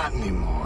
Not anymore.